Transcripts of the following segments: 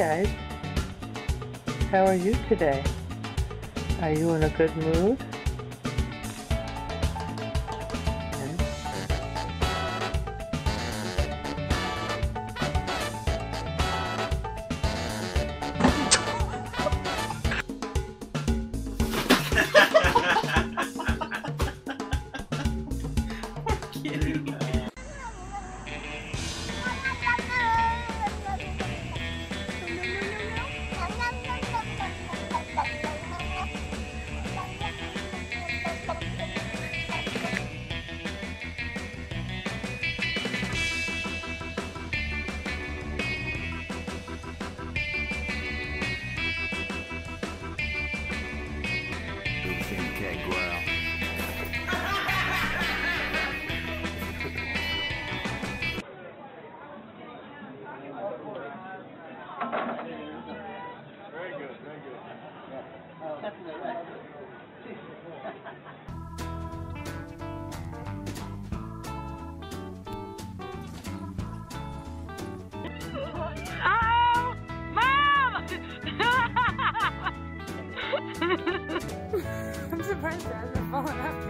guys. How are you today? Are you in a good mood? Oh! I'm surprised it hasn't fallen up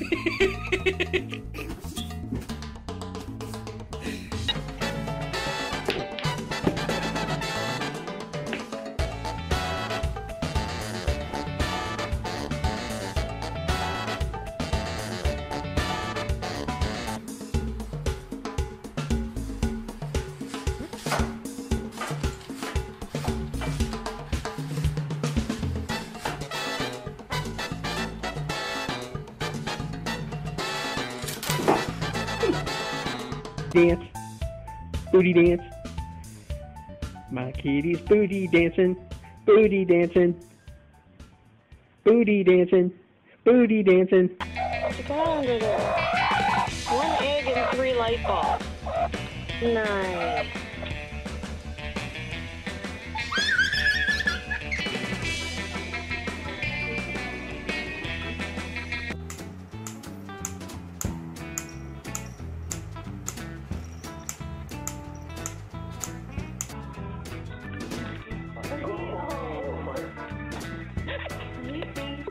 baby. dance, booty dance. My kitty's booty dancing, booty dancing, booty dancing, booty dancing. One egg and three light bulbs. Nice. You.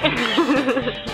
Yeah.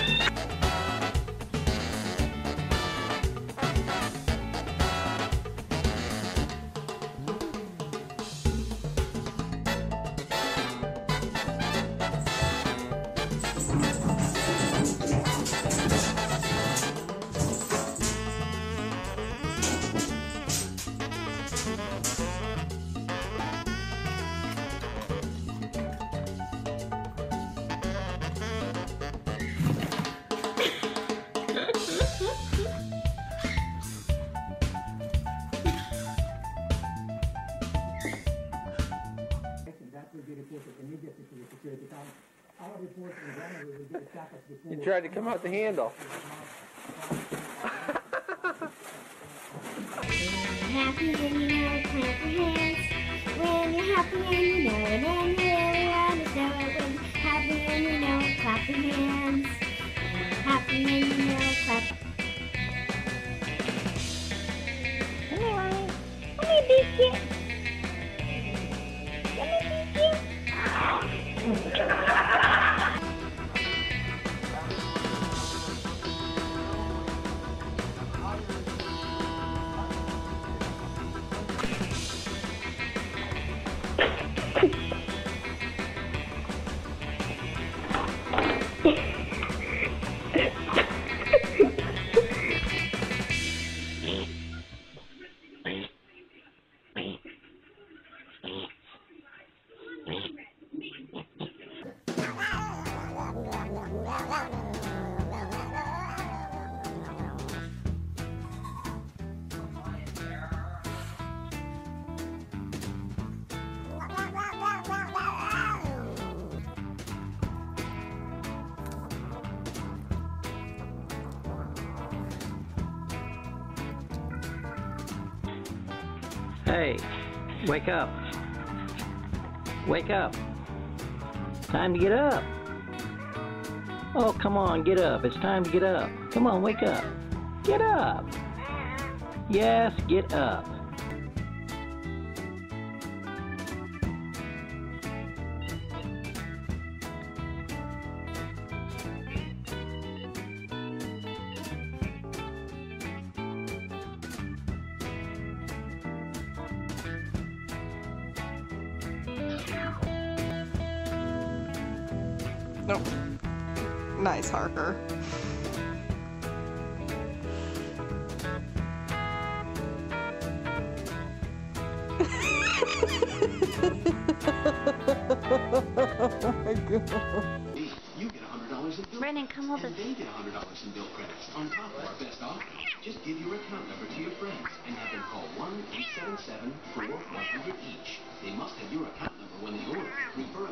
You tried to come out the handle. Hey, wake up. Wake up. Time to get up. Oh, come on, get up. It's time to get up. Come on, wake up. Get up. Yes, get up. Nope. Nice, Harker. oh my god. You get $100 in bill Brennan, come over. and they get $100 in bill credits on top of our best offer. Just give your account number to your friends and have them call 1-877-4-100 each. They must have your account number when they order. Refer